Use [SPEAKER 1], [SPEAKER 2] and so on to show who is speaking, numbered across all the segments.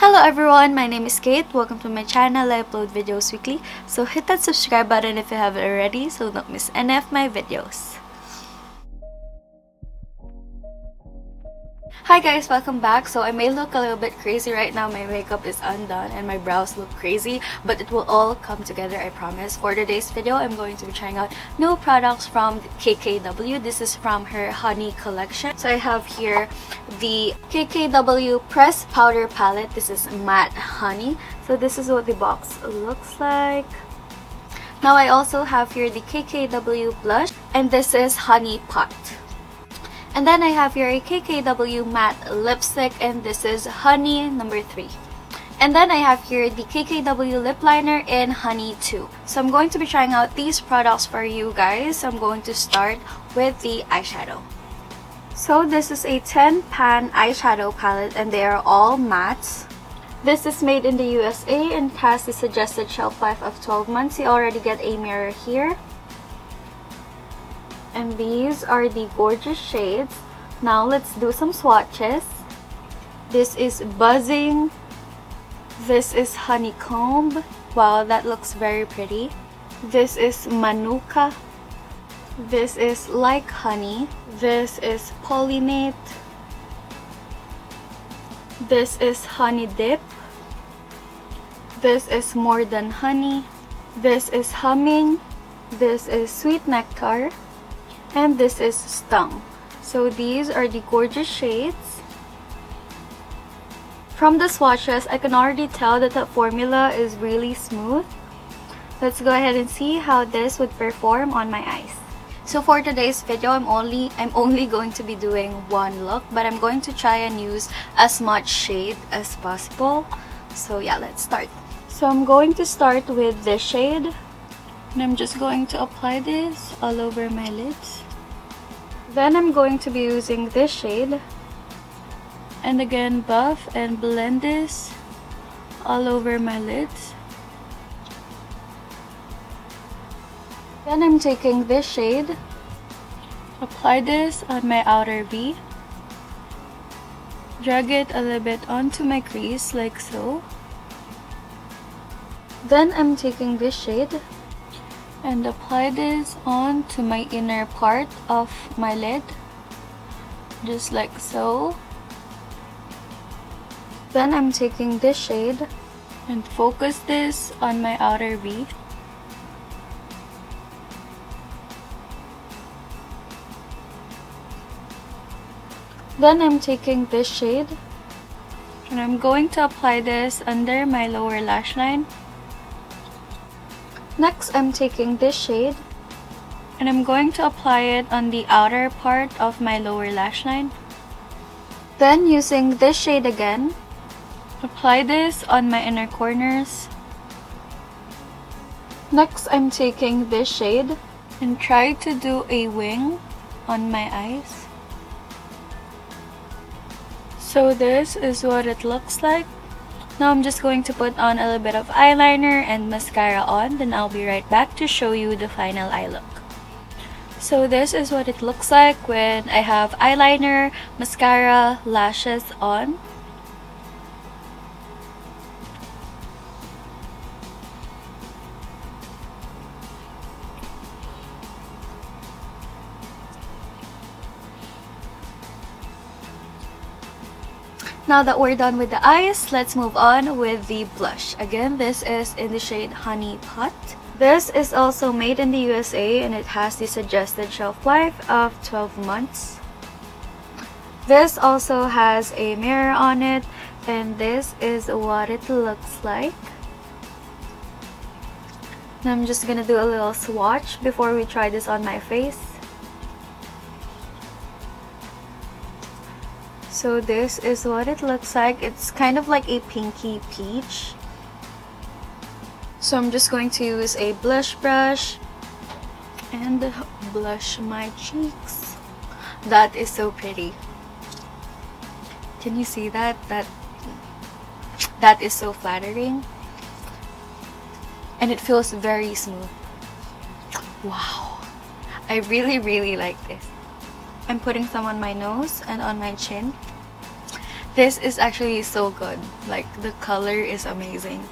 [SPEAKER 1] Hello everyone, my name is Kate. Welcome to my channel. I upload videos weekly. So hit that subscribe button if you haven't already so don't miss any of my videos. Hi guys, welcome back. So I may look a little bit crazy right now. My makeup is undone and my brows look crazy, but it will all come together, I promise. For today's video, I'm going to be trying out new products from KKW. This is from her Honey collection. So I have here the KKW Press Powder Palette. This is Matte Honey. So this is what the box looks like. Now I also have here the KKW Blush and this is Honey Pot. And then I have here a KKW matte lipstick and this is Honey number 3. And then I have here the KKW lip liner in Honey 2. So I'm going to be trying out these products for you guys. I'm going to start with the eyeshadow. So this is a 10 pan eyeshadow palette and they are all mattes. This is made in the USA and has the suggested shelf life of 12 months. You already get a mirror here and these are the gorgeous shades. Now let's do some swatches. This is buzzing. This is honeycomb. Wow that looks very pretty. This is manuka. This is like honey. This is pollinate. This is honey dip. This is more than honey. This is humming. This is sweet nectar and this is Stung. So these are the gorgeous shades. From the swatches, I can already tell that the formula is really smooth. Let's go ahead and see how this would perform on my eyes. So for today's video, I'm only I'm only going to be doing one look, but I'm going to try and use as much shade as possible. So yeah, let's start. So I'm going to start with this shade. And I'm just going to apply this all over my lids. Then I'm going to be using this shade. And again, buff and blend this all over my lids. Then I'm taking this shade, apply this on my outer V, drag it a little bit onto my crease like so. Then I'm taking this shade and apply this on to my inner part of my lid. Just like so. Then I'm taking this shade and focus this on my outer V. Then I'm taking this shade and I'm going to apply this under my lower lash line Next, I'm taking this shade and I'm going to apply it on the outer part of my lower lash line. Then using this shade again, apply this on my inner corners. Next, I'm taking this shade and try to do a wing on my eyes. So this is what it looks like. Now I'm just going to put on a little bit of eyeliner and mascara on, then I'll be right back to show you the final eye look. So this is what it looks like when I have eyeliner, mascara, lashes on. Now that we're done with the eyes, let's move on with the blush. Again, this is in the shade Honey Pot. This is also made in the USA and it has the suggested shelf life of 12 months. This also has a mirror on it and this is what it looks like. I'm just gonna do a little swatch before we try this on my face. So this is what it looks like. It's kind of like a pinky peach. So I'm just going to use a blush brush and blush my cheeks. That is so pretty. Can you see that? That that is so flattering. And it feels very smooth. Wow. I really really like this. I'm putting some on my nose and on my chin. This is actually so good. Like, the color is amazing.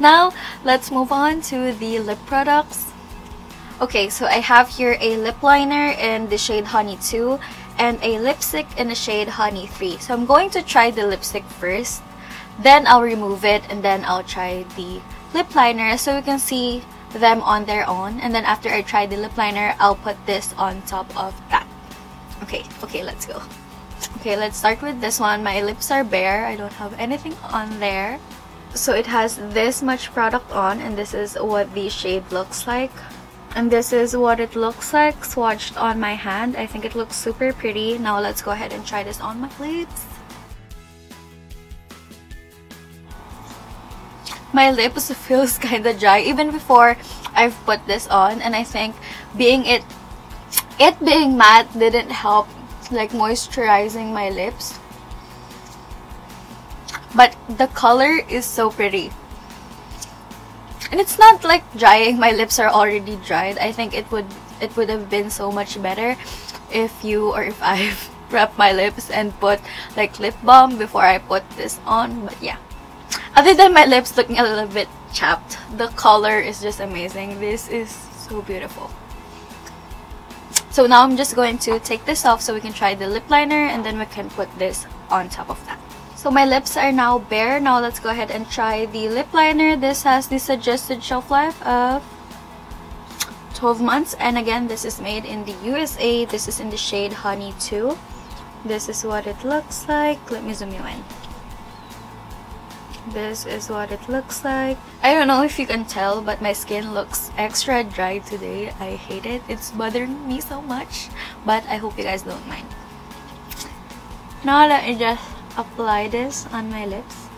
[SPEAKER 1] Now, let's move on to the lip products. Okay, so I have here a lip liner in the shade Honey 2 and a lipstick in the shade Honey 3. So I'm going to try the lipstick first, then I'll remove it, and then I'll try the lip liner so you can see them on their own. And then after I try the lip liner, I'll put this on top of that. Okay, okay, let's go. Okay, let's start with this one. My lips are bare. I don't have anything on there. So it has this much product on and this is what the shade looks like. And this is what it looks like swatched on my hand. I think it looks super pretty. Now let's go ahead and try this on my lips. My lips feels kind of dry. Even before I've put this on and I think being it it being matte didn't help like moisturizing my lips. But the color is so pretty. And it's not like drying my lips are already dried. I think it would it would have been so much better if you or if i've prepped my lips and put like lip balm before i put this on but yeah other than my lips looking a little bit chapped the color is just amazing this is so beautiful so now i'm just going to take this off so we can try the lip liner and then we can put this on top of that so my lips are now bare. Now let's go ahead and try the lip liner. This has the suggested shelf life of 12 months. And again, this is made in the USA. This is in the shade Honey 2. This is what it looks like. Let me zoom you in. This is what it looks like. I don't know if you can tell, but my skin looks extra dry today. I hate it. It's bothering me so much. But I hope you guys don't mind. Now let me just apply this on my lips.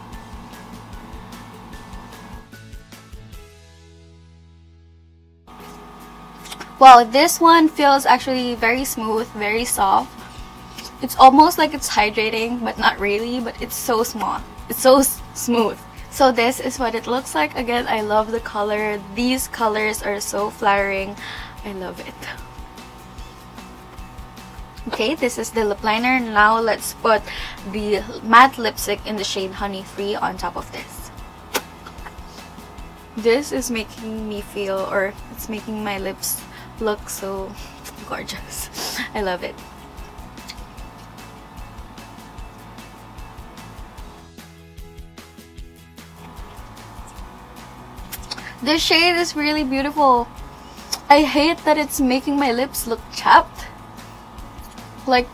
[SPEAKER 1] Wow, this one feels actually very smooth, very soft. It's almost like it's hydrating, but not really, but it's so small. It's so smooth. So this is what it looks like. Again, I love the color. These colors are so flattering. I love it. Okay, this is the lip liner. Now let's put the matte lipstick in the shade Honey 3 on top of this. This is making me feel, or it's making my lips look so gorgeous. I love it. This shade is really beautiful. I hate that it's making my lips look chapped. Like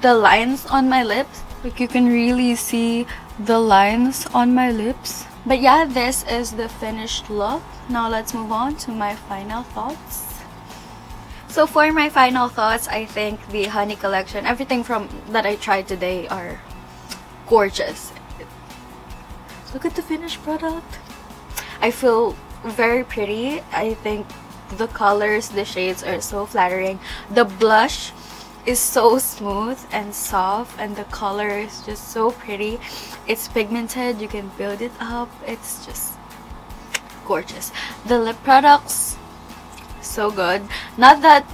[SPEAKER 1] the lines on my lips. Like you can really see the lines on my lips. But yeah this is the finished look. Now let's move on to my final thoughts. So for my final thoughts i think the honey collection everything from that i tried today are gorgeous. Look at the finished product i feel very pretty. I think the colors the shades are so flattering. The blush is so smooth and soft and the color is just so pretty. It's pigmented. You can build it up. It's just gorgeous. The lip products so good. Not that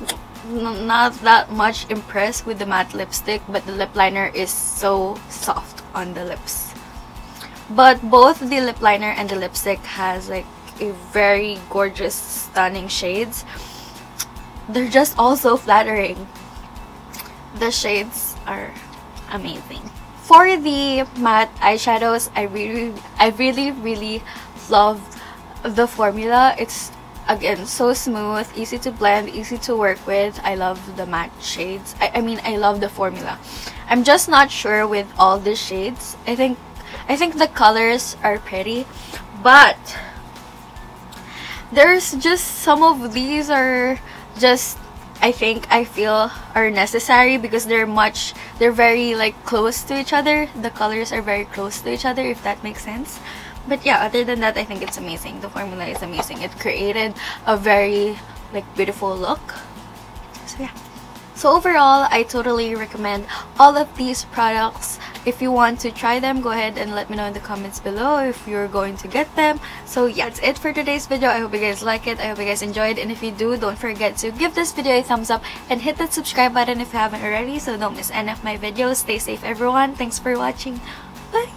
[SPEAKER 1] not that much impressed with the matte lipstick but the lip liner is so soft on the lips but both the lip liner and the lipstick has like a very gorgeous stunning shades they're just also flattering the shades are amazing. For the matte eyeshadows, I really, I really, really love the formula. It's again so smooth, easy to blend, easy to work with. I love the matte shades. I, I mean, I love the formula. I'm just not sure with all the shades. I think, I think the colors are pretty, but there's just some of these are just I think I feel are necessary because they're much they're very like close to each other. The colors are very close to each other if that makes sense. But yeah other than that I think it's amazing. The formula is amazing. It created a very like beautiful look. So yeah so overall I totally recommend all of these products If you want to try them, go ahead and let me know in the comments below if you're going to get them. So yeah, that's it for today's video. I hope you guys like it. I hope you guys enjoyed. And if you do, don't forget to give this video a thumbs up and hit that subscribe button if you haven't already so don't miss any of my videos. Stay safe everyone. Thanks for watching. Bye!